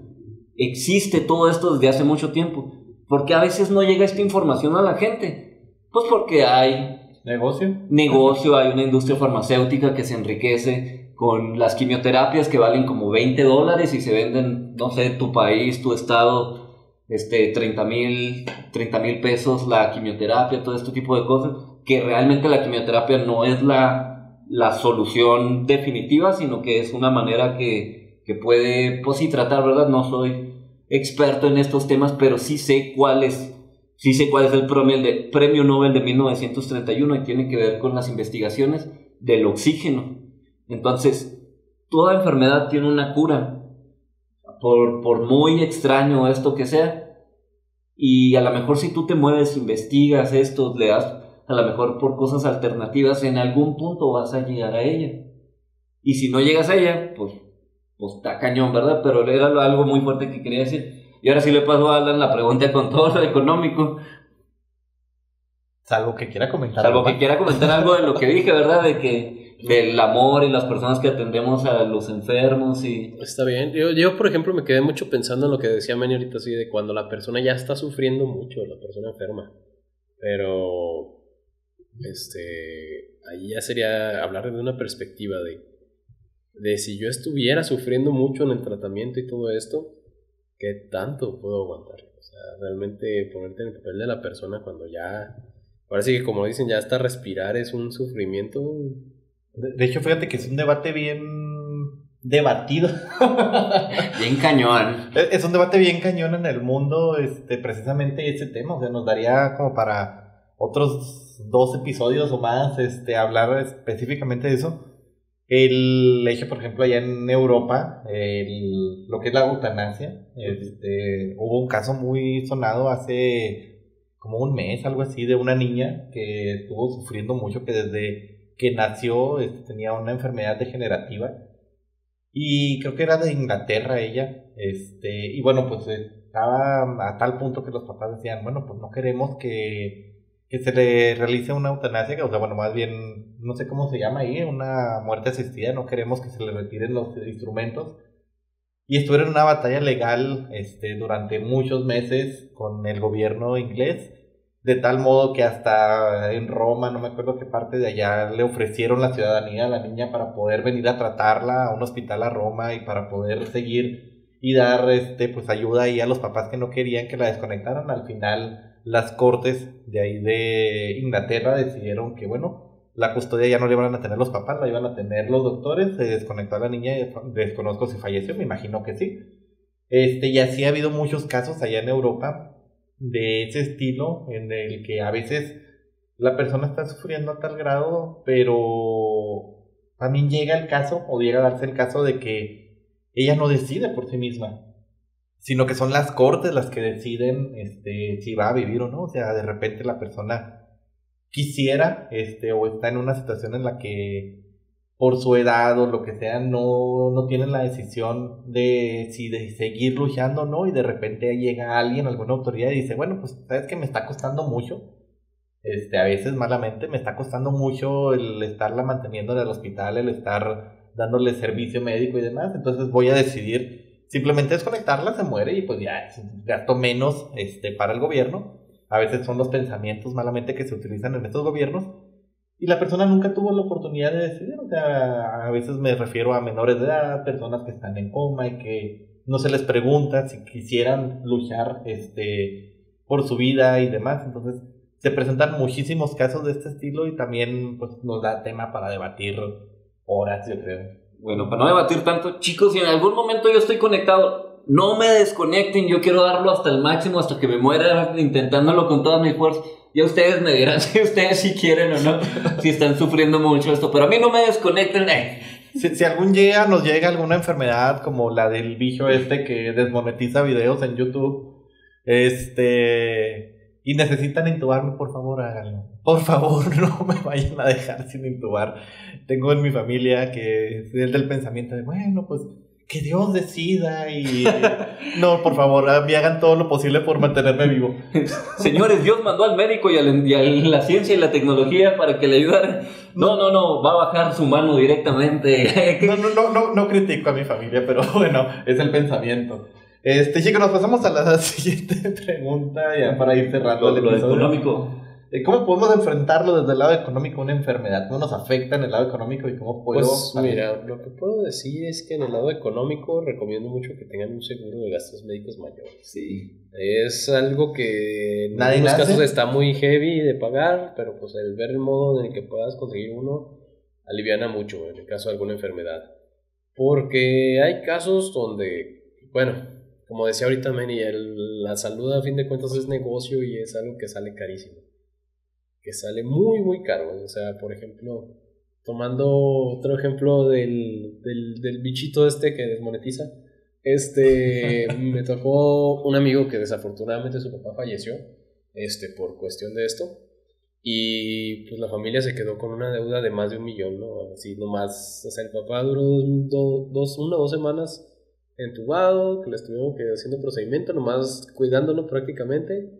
Existe todo esto desde hace mucho tiempo. ¿Por qué a veces no llega esta información a la gente? Pues porque hay ¿Negocio? negocio, hay una industria farmacéutica que se enriquece con las quimioterapias que valen como 20 dólares y se venden, no sé, tu país, tu estado, este, 30 mil 30 mil pesos la quimioterapia, todo este tipo de cosas, que realmente la quimioterapia no es la, la solución definitiva, sino que es una manera que, que puede, pues sí, tratar, ¿verdad? No soy experto en estos temas, pero sí sé cuál es, sí sé cuál es el premio, de, premio Nobel de 1931 y tiene que ver con las investigaciones del oxígeno. Entonces, toda enfermedad tiene una cura, por, por muy extraño esto que sea. Y a lo mejor si tú te mueves, investigas esto, le das a lo mejor por cosas alternativas, en algún punto vas a llegar a ella. Y si no llegas a ella, pues, pues está cañón, ¿verdad? Pero era algo muy fuerte que quería decir. Y ahora sí le paso a Alan la pregunta con todo lo económico. Salvo que quiera comentar. Salvo algo que quiera comentar algo de lo que dije, ¿verdad? De que del amor y las personas que atendemos a los enfermos y... Está bien. Yo, yo, por ejemplo, me quedé mucho pensando en lo que decía Manny ahorita, así de cuando la persona ya está sufriendo mucho, la persona enferma. Pero, este, ahí ya sería hablar de una perspectiva de, de si yo estuviera sufriendo mucho en el tratamiento y todo esto, ¿qué tanto puedo aguantar? O sea, realmente ponerte en el papel de la persona cuando ya, sí que como dicen, ya hasta respirar es un sufrimiento De, de hecho, fíjate que es un debate bien debatido. Bien cañón. Es es un debate bien cañón en el mundo, este, precisamente ese tema. O sea, nos daría como para otros dos episodios o más, este, hablar específicamente de eso. El hecho, por ejemplo, allá en Europa, el- lo que es la eutanasia, este, hubo un caso muy sonado hace como un mes, algo así, de una niña que estuvo sufriendo mucho, que desde que nació este, tenía una enfermedad degenerativa. Y creo que era de Inglaterra ella. Este, y bueno, pues estaba a tal punto que los papás decían, bueno, pues no queremos que, que se le realice una eutanasia, o sea, bueno, más bien, no sé cómo se llama ahí, una muerte asistida, no queremos que se le retiren los instrumentos. Y estuvieron en una batalla legal este, durante muchos meses con el gobierno inglés, de tal modo que hasta en Roma, no me acuerdo qué parte de allá, le ofrecieron la ciudadanía a la niña para poder venir a tratarla a un hospital a Roma y para poder seguir y dar este, pues, ayuda ahí a los papás que no querían que la desconectaran. Al final, las cortes de ahí de Inglaterra decidieron que, bueno, la custodia ya no le iban a tener los papás, la iban a tener los doctores, se desconectó a la niña, y desconozco si falleció, me imagino que sí. Este, y así ha habido muchos casos allá en Europa de ese estilo, en el que a veces la persona está sufriendo a tal grado, pero también llega el caso, o llega a darse el caso de que ella no decide por sí misma, sino que son las cortes las que deciden este, si va a vivir o no. O sea, de repente la persona quisiera, este, o está en una situación en la que por su edad o lo que sea, no, no tienen la decisión de si de seguir luchando o no, y de repente llega alguien, alguna autoridad, y dice, bueno, pues sabes que me está costando mucho, este, a veces malamente, me está costando mucho el estarla manteniendo en el hospital, el estar dándole servicio médico y demás, entonces voy a decidir simplemente desconectarla, se muere y pues ya gasto menos este, para el gobierno. A veces son los pensamientos malamente que se utilizan en estos gobiernos y la persona nunca tuvo la oportunidad de decidir. A veces me refiero a menores de edad, personas que están en coma y que no se les pregunta si quisieran luchar este, por su vida y demás. Entonces, se presentan muchísimos casos de este estilo y también pues, nos da tema para debatir horas, yo creo. Bueno, para no debatir tanto, chicos, si en algún momento yo estoy conectado, no me desconecten, yo quiero darlo hasta el máximo, hasta que me muera intentándolo con todas mis fuerzas. Ya ustedes me dirán si ustedes sí quieren o no, si están sufriendo mucho esto, pero a mí no me desconecten. eh. Si, si algún día nos llega alguna enfermedad como la del bicho este que desmonetiza videos en YouTube, este, y necesitan intubarme, por favor háganlo. Por favor, no me vayan a dejar sin intubar. Tengo en mi familia que es el del pensamiento de, bueno, pues que Dios decida y... No, por favor, a mí hagan todo lo posible por mantenerme vivo. Señores, Dios mandó al médico y a, la, y a la ciencia y la tecnología para que le ayudaran. No, no, no, va a bajar su mano directamente. No, no, no, no, no critico a mi familia, pero bueno, es el pensamiento. Este, chicos, nos pasamos a la siguiente pregunta ya para ir cerrando Lo, el lo económico. Eh, ¿Cómo podemos enfrentarlo desde el lado económico una enfermedad? ¿Cómo nos afecta en el lado económico y cómo puedo Pues salir? mira, lo que puedo decir es que en el lado económico recomiendo mucho que tengan un seguro de gastos médicos mayores. Sí. Es algo que en Nadie algunos casos está muy heavy de pagar, pero pues el ver el modo en el que puedas conseguir uno aliviana mucho en el caso de alguna enfermedad. Porque hay casos donde, bueno, como decía ahorita Manny, el- la salud a fin de cuentas es negocio y es algo que sale carísimo. Que sale muy, muy caro. O sea, por ejemplo, tomando otro ejemplo del, del, del bichito este que desmonetiza. Este, me tocó un amigo que desafortunadamente su papá falleció, este, por cuestión de esto. Y pues la familia se quedó con una deuda de más de un millón, ¿no? Así nomás, o sea, el papá duró do- dos, una o dos semanas entubado, que le estuvieron que haciendo procedimiento, nomás cuidándolo prácticamente.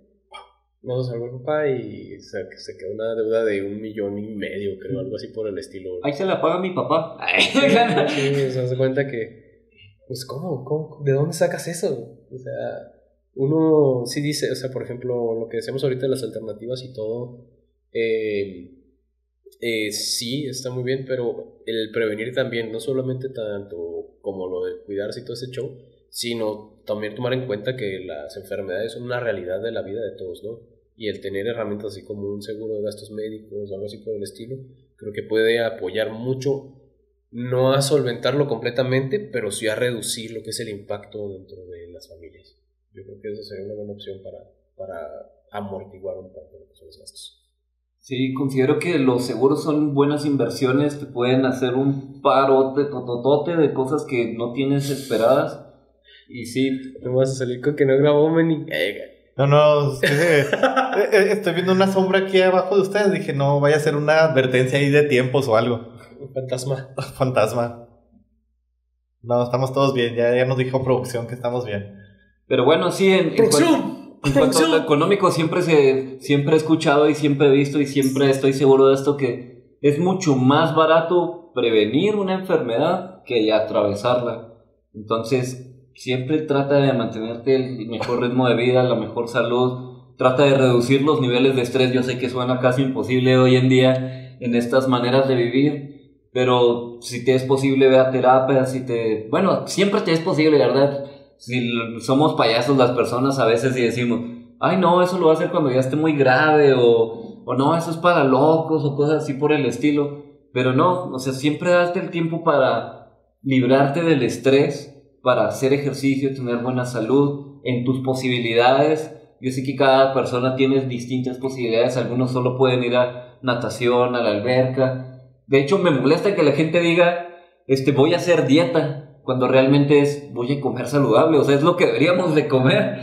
No se salvó el papá y se, se quedó una deuda de un millón y medio, creo, algo así por el estilo. Ahí se la paga mi papá. Sí, se hace cuenta que, pues, ¿cómo, ¿cómo? ¿De dónde sacas eso? O sea, uno sí dice, o sea, por ejemplo, lo que decíamos ahorita de las alternativas y todo, eh, eh, sí, está muy bien, pero el prevenir también, no solamente tanto como lo de cuidarse y todo ese show, sino también tomar en cuenta que las enfermedades son una realidad de la vida de todos, ¿no? Y el tener herramientas así como un seguro de gastos médicos o algo así por el estilo, creo que puede apoyar mucho, no a solventarlo completamente, pero sí a reducir lo que es el impacto dentro de las familias. Yo creo que esa sería una buena opción para, para amortiguar un poco los gastos. Sí, considero que los seguros son buenas inversiones, te pueden hacer un parote, tototote de cosas que no tienes esperadas. Y sí, No vas a salir con que no grabó Manny. No, no, eh, eh, estoy viendo una sombra aquí abajo de ustedes. Dije, no, vaya a ser una advertencia ahí de tiempos o algo. Un fantasma. Fantasma. No, estamos todos bien. Ya, ya nos dijo producción que estamos bien. pero bueno, sí, en, ¡Producción! En cuanto a lo económico, siempre, se, siempre he escuchado y siempre he visto y siempre estoy seguro de esto que es mucho más barato prevenir una enfermedad que atravesarla. Entonces, siempre trata de mantenerte el mejor ritmo de vida, la mejor salud, trata de reducir los niveles de estrés. Yo sé que suena casi imposible hoy en día en estas maneras de vivir, pero si te es posible, ve a terapia, si te... Bueno, siempre te es posible, ¿verdad? si somos payasos las personas a veces y decimos, ay no, eso lo va a hacer cuando ya esté muy grave o, o no, eso es para locos o cosas así por el estilo. Pero no, o sea, siempre darte el tiempo para librarte del estrés, para hacer ejercicio, tener buena salud, en tus posibilidades. Yo sé que cada persona tiene distintas posibilidades, algunos solo pueden ir a natación, a la alberca. De hecho, me molesta que la gente diga, este, voy a hacer dieta cuando realmente es voy a comer saludable, o sea, es lo que deberíamos de comer,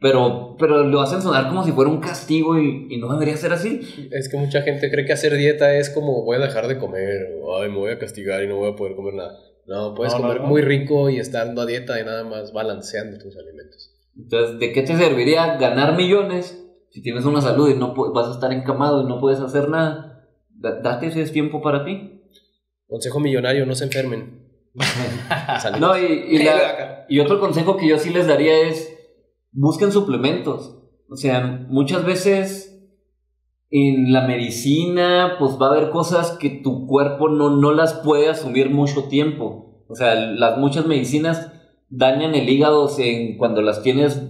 pero, pero lo hacen sonar como si fuera un castigo y, no debería ser así. Es que mucha gente cree que hacer dieta es como voy a dejar de comer o ay, me voy a castigar y no voy a poder comer nada. No, puedes No, comer no. muy rico y estando a dieta y nada más balanceando tus alimentos. Entonces, ¿de qué te serviría ganar millones si tienes una salud y no pu- vas a estar encamado y no puedes hacer nada? Da- Date ese tiempo para ti. Consejo millonario, no se enfermen. Saludos. No, y, y la- y otro consejo que yo sí les daría es busquen suplementos. O sea, muchas veces en la medicina, pues va a haber cosas que tu cuerpo no, no las puede asumir mucho tiempo. O sea, las muchas medicinas dañan el hígado en, cuando las tienes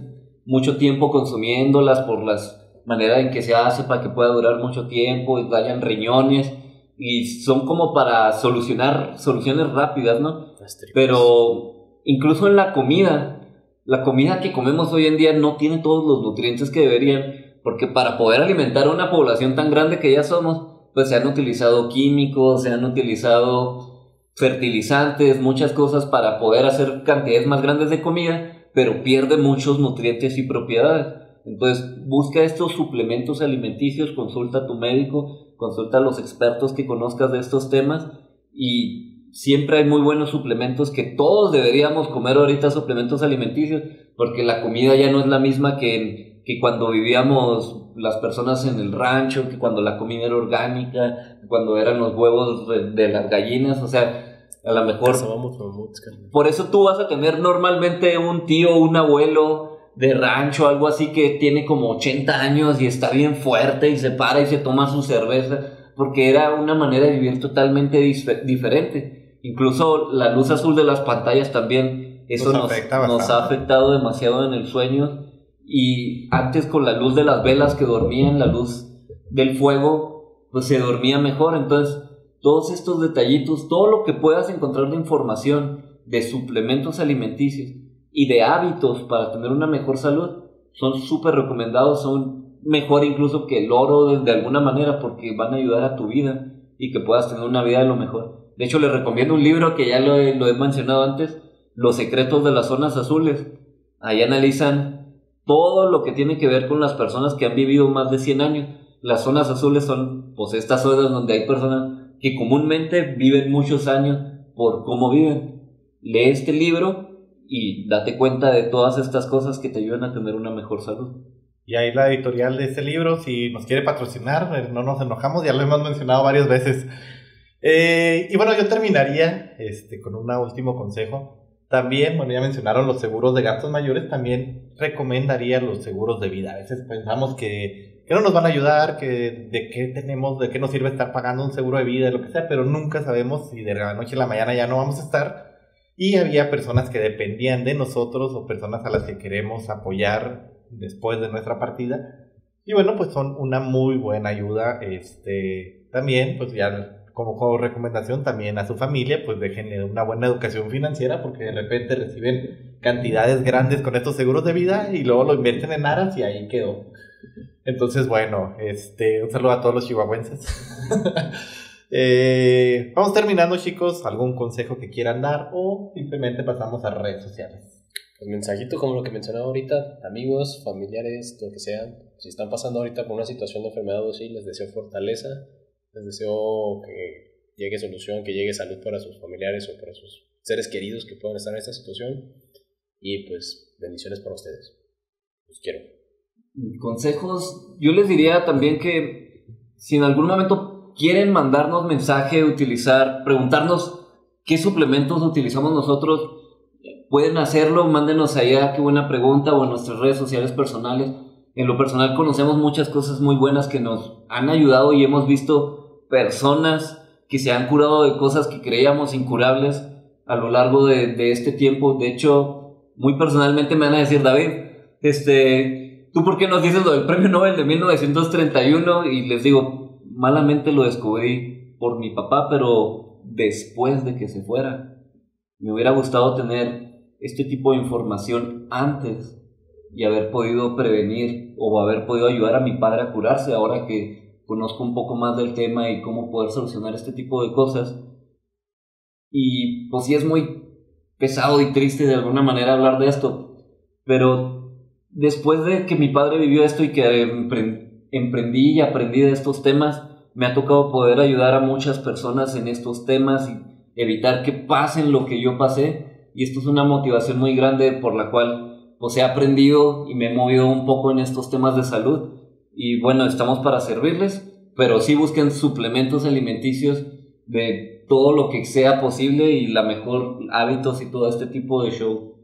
mucho tiempo consumiéndolas por las manera en que se hace para que pueda durar mucho tiempo, y dañan riñones y son como para solucionar soluciones rápidas, ¿no? Pero incluso en la comida, la comida que comemos hoy en día no tiene todos los nutrientes que deberían, porque para poder alimentar a una población tan grande que ya somos, pues se han utilizado químicos, se han utilizado fertilizantes, muchas cosas para poder hacer cantidades más grandes de comida, pero pierde muchos nutrientes y propiedades. Entonces, busca estos suplementos alimenticios, consulta a tu médico, consulta a los expertos que conozcas de estos temas y siempre hay muy buenos suplementos que todos deberíamos comer ahorita suplementos alimenticios porque la comida ya no es la misma que, que cuando vivíamos las personas en el rancho, que cuando la comida era orgánica, cuando eran los huevos de, de las gallinas, o sea, a lo mejor por eso tú vas a tener normalmente un tío, un abuelo de rancho, algo así que tiene como 80 años y está bien fuerte y se para y se toma su cerveza, porque era una manera de vivir totalmente diferente. Incluso la luz azul de las pantallas también, eso Nos nos, nos ha afectado demasiado en el sueño. Y antes con la luz de las velas que dormían, la luz del fuego, pues se dormía mejor. Entonces, todos estos detallitos, todo lo que puedas encontrar de información de suplementos alimenticios, y de hábitos para tener una mejor salud son súper recomendados, son mejor incluso que el oro de, alguna manera porque van a ayudar a tu vida y que puedas tener una vida de lo mejor. De hecho, les recomiendo un libro que ya lo he, lo he mencionado antes, Los secretos de las zonas azules. Ahí analizan todo lo que tiene que ver con las personas que han vivido más de 100 años. Las zonas azules son pues estas zonas donde hay personas que comúnmente viven muchos años por cómo viven. Lee este libro y date cuenta de todas estas cosas que te ayudan a tener una mejor salud. Y ahí la editorial de este libro, si nos quiere patrocinar, eh, no nos enojamos, ya lo hemos mencionado varias veces. Eh, y bueno, yo terminaría este, con un último consejo. También, bueno, ya mencionaron los seguros de gastos mayores, también recomendaría los seguros de vida. A veces pensamos que, que no nos van a ayudar, que de qué tenemos, de qué nos sirve estar pagando un seguro de vida, lo que sea, pero nunca sabemos si de la noche a la mañana ya no vamos a estar. Y había personas que dependían de nosotros o personas a las que queremos apoyar después de nuestra partida. Y bueno, pues son una muy buena ayuda. Este, también, pues ya como, recomendación también a su familia, pues dejen una buena educación financiera porque de repente reciben cantidades grandes con estos seguros de vida y luego lo invierten en aras y ahí quedó. Entonces, bueno, este, un saludo a todos los chihuahuenses. Eh, vamos terminando, chicos. ¿Algún consejo que quieran dar o simplemente pasamos a redes sociales? Pues mensajito como lo que mencionaba ahorita, amigos, familiares, lo que sean. Si están pasando ahorita por una situación de enfermedad o sí, les deseo fortaleza, les deseo que llegue solución, que llegue salud para sus familiares o para sus seres queridos que puedan estar en esta situación. Y pues bendiciones para ustedes. Los quiero. Consejos, yo les diría también que si en algún momento quieren mandarnos mensaje, utilizar, preguntarnos qué suplementos utilizamos nosotros, pueden hacerlo, mándenos allá, qué buena pregunta, o en nuestras redes sociales personales. En lo personal conocemos muchas cosas muy buenas que nos han ayudado y hemos visto personas que se han curado de cosas que creíamos incurables a lo largo de, este tiempo. De hecho, muy personalmente me van a decir, David, este, ¿tú por qué nos dices lo del premio Nobel de 1931? Y les digo, malamente lo descubrí por mi papá, pero después de que se fuera. Me hubiera gustado tener este tipo de información antes y haber podido prevenir o haber podido ayudar a mi padre a curarse ahora que conozco un poco más del tema y cómo poder solucionar este tipo de cosas. Y pues sí es muy pesado y triste de alguna manera hablar de esto, pero después de que mi padre vivió esto y que emprendí y aprendí de estos temas, me ha tocado poder ayudar a muchas personas en estos temas y evitar que pasen lo que yo pasé. Y esto es una motivación muy grande por la cual pues he aprendido y me he movido un poco en estos temas de salud. Y bueno, estamos para servirles, pero sí busquen suplementos alimenticios de todo lo que sea posible y la mejor hábitos y todo este tipo de show.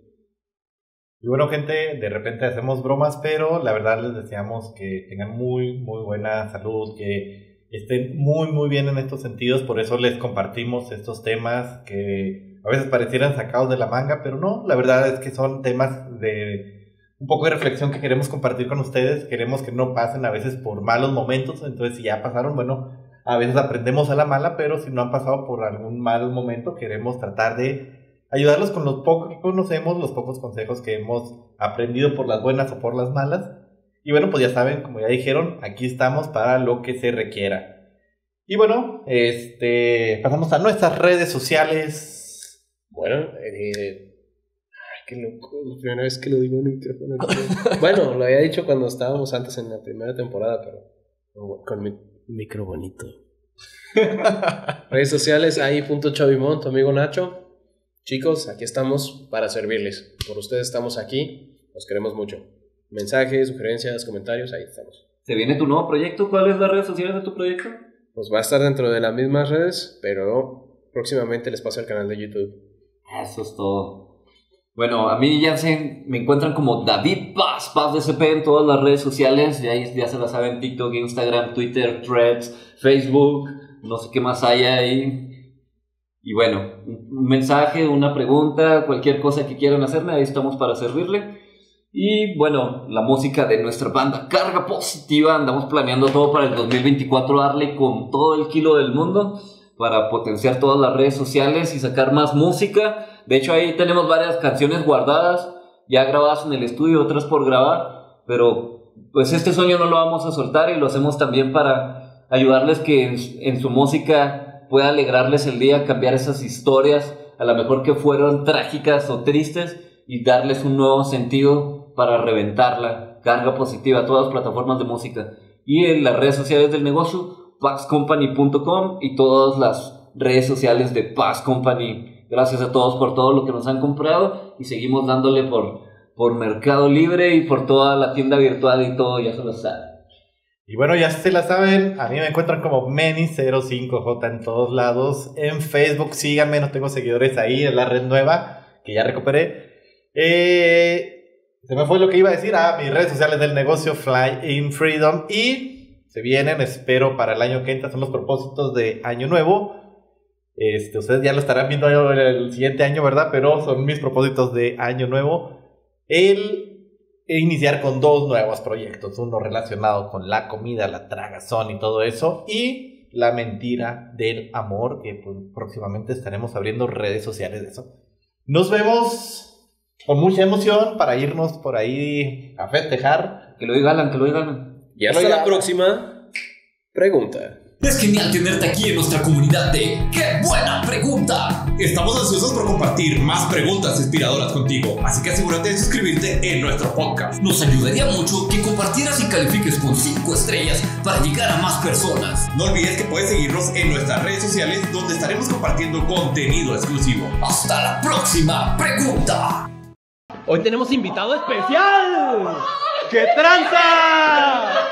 Y bueno, gente, de repente hacemos bromas, pero la verdad les deseamos que tengan muy, muy buena salud, que estén muy, muy bien en estos sentidos. Por eso les compartimos estos temas que a veces parecieran sacados de la manga, pero no, la verdad es que son temas de un poco de reflexión que queremos compartir con ustedes. Queremos que no pasen a veces por malos momentos. Entonces, si ya pasaron, bueno, a veces aprendemos a la mala, pero si no han pasado por algún mal momento, queremos tratar de ayudarlos con los pocos que conocemos, los pocos consejos que hemos aprendido por las buenas o por las malas y bueno, pues ya saben, como ya dijeron, aquí estamos para lo que se requiera. Y bueno, este, pasamos a nuestras redes sociales. Bueno, eh, qué loco, la primera vez que lo digo en el micrófono. bueno, lo había dicho cuando estábamos antes en la primera temporada, pero con mi micro bonito. redes sociales, ahí punto Chavimón, tu amigo Nacho. Chicos, aquí estamos para servirles. Por ustedes estamos aquí, los queremos mucho mensajes, sugerencias, comentarios, ahí estamos. ¿Se viene tu nuevo proyecto? ¿Cuál es la red social de tu proyecto? Pues va a estar dentro de las mismas redes, pero próximamente les paso el canal de YouTube. Eso es todo. Bueno, a mí ya se, me encuentran como David Paz, Paz de CP en todas las redes sociales. Ya, se las saben, TikTok, Instagram, Twitter, Threads, Facebook, no sé qué más hay ahí. Y bueno, un mensaje, una pregunta, cualquier cosa que quieran hacerme, ahí estamos para servirle. Y bueno, la música de nuestra banda Carga Positiva, andamos planeando todo para el 2024, darle con todo el kilo del mundo. para potenciar todas las redes sociales y sacar más música. De hecho, ahí tenemos varias canciones guardadas, ya grabadas en el estudio, otras por grabar, pero pues este sueño no lo vamos a soltar y lo hacemos también para ayudarles que en, en su música pueda alegrarles el día, cambiar esas historias, a lo mejor que fueron trágicas o tristes, y darles un nuevo sentido para reventarla, carga positiva a todas las plataformas de música. Y en las redes sociales del negocio, paxcompany.com y todas las redes sociales de Pax Company. Gracias a todos por todo lo que nos han comprado y seguimos dándole por, por Mercado Libre y por toda la tienda virtual y todo, ya se lo saben. Y bueno, ya se la saben, a mí me encuentran como Meni05J en todos lados. En Facebook, síganme, no tengo seguidores ahí, es la red nueva que ya recuperé. Eh, se me fue lo que iba a decir. Ah, mis redes sociales del negocio Fly in Freedom. Y se vienen, espero, para el año que entra. Son los propósitos de Año Nuevo. Este, ustedes ya lo estarán viendo el siguiente año, ¿verdad? Pero son mis propósitos de Año Nuevo. El iniciar con dos nuevos proyectos. Uno relacionado con la comida, la tragazón y todo eso. Y la mentira del amor, que pues, próximamente estaremos abriendo redes sociales de eso. Nos vemos con mucha emoción para irnos por ahí a festejar. Que lo digan, Alan, que lo digan. Y hasta la próxima pregunta. Es genial tenerte aquí en nuestra comunidad de ¡Qué buena pregunta! Estamos ansiosos por compartir más preguntas inspiradoras contigo, así que asegúrate de suscribirte en nuestro podcast. Nos ayudaría mucho que compartieras y califiques con 5 estrellas para llegar a más personas. No olvides que puedes seguirnos en nuestras redes sociales donde estaremos compartiendo contenido exclusivo. Hasta la próxima pregunta. Hoy tenemos invitado especial. ¡Qué tranza!